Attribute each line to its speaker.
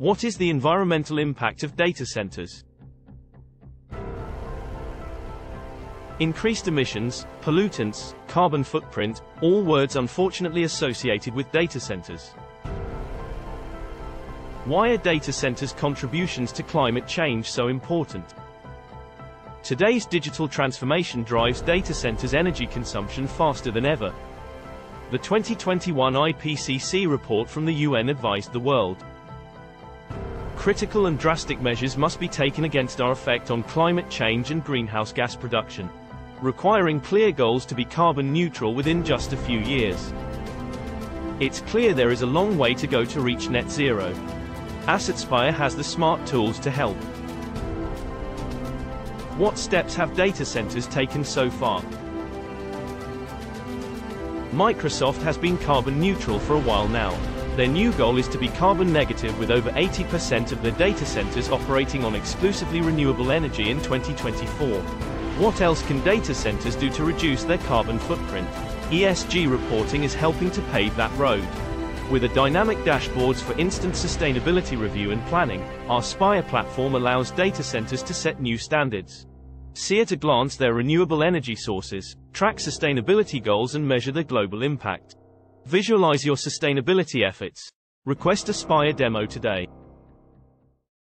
Speaker 1: What is the environmental impact of data centers? Increased emissions, pollutants, carbon footprint, all words unfortunately associated with data centers. Why are data centers' contributions to climate change so important? Today's digital transformation drives data centers' energy consumption faster than ever. The 2021 IPCC report from the UN advised the world. Critical and drastic measures must be taken against our effect on climate change and greenhouse gas production requiring clear goals to be carbon neutral within just a few years. It's clear there is a long way to go to reach net zero. AssetSpire has the smart tools to help. What steps have data centers taken so far? Microsoft has been carbon neutral for a while now. Their new goal is to be carbon negative with over 80% of their data centers operating on exclusively renewable energy in 2024. What else can data centers do to reduce their carbon footprint? ESG reporting is helping to pave that road. With a dynamic dashboards for instant sustainability review and planning, our Spire platform allows data centers to set new standards. See at a glance their renewable energy sources, track sustainability goals and measure their global impact. Visualize your sustainability efforts. Request a Spire demo today.